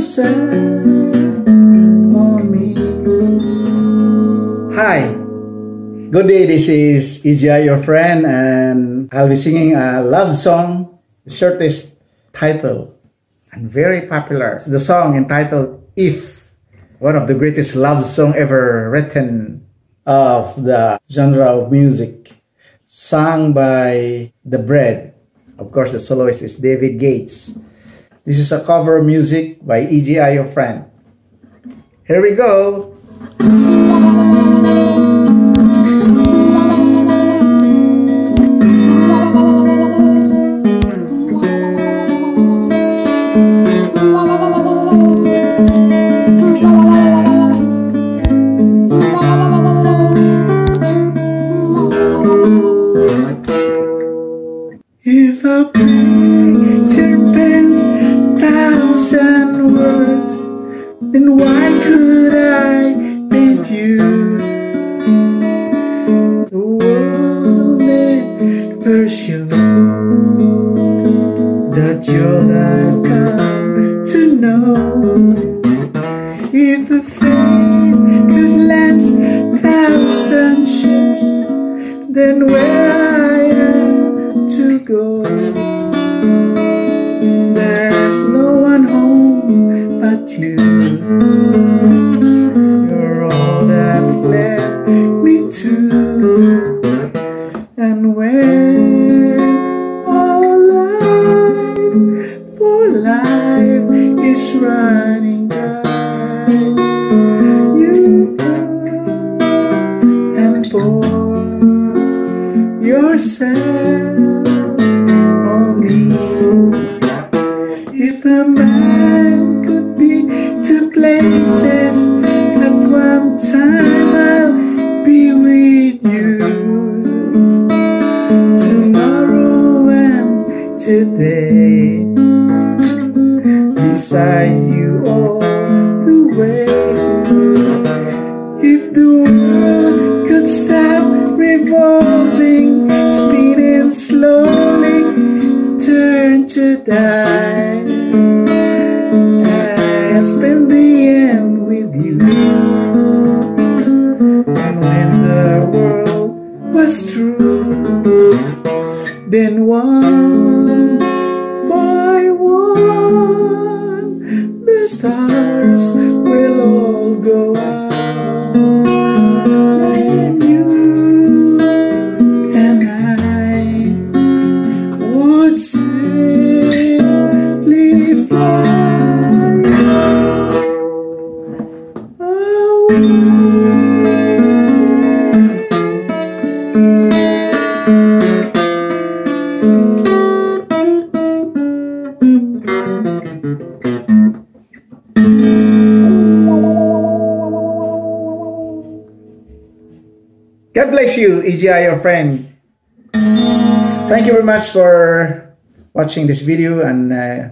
yourself me. Hi, good day. This is EGI, your friend, and I'll be singing a love song, shortest title, and very popular. The song entitled If, one of the greatest love song ever written of the genre of music, sung by The Bread. Of course, the soloist is David Gates. This is a cover music by EGI, your friend. Here we go. That you're I've come to know. If a face could lance thousand ships, then where I am to go. There's no one home but you. You're all that left me to. And when life is running dry, you and pour yourself on me. If a to die, and spend the end with you. And when the world was true, then one by one, the stars will all go out. God bless you, EGI, your friend. Thank you very much for watching this video and uh,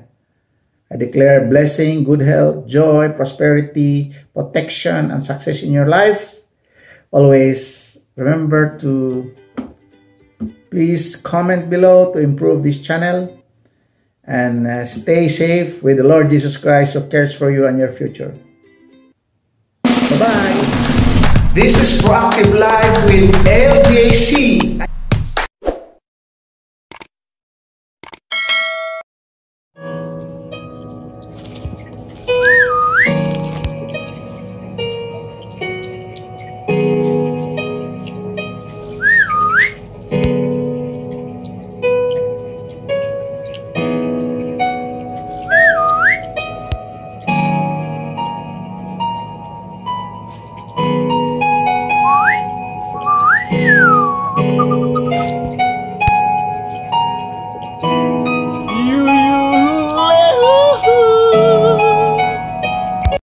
I declare blessing, good health, joy, prosperity, protection, and success in your life. Always remember to please comment below to improve this channel and uh, stay safe with the Lord Jesus Christ who cares for you and your future. Bye-bye. This is Proactive Life with LJC.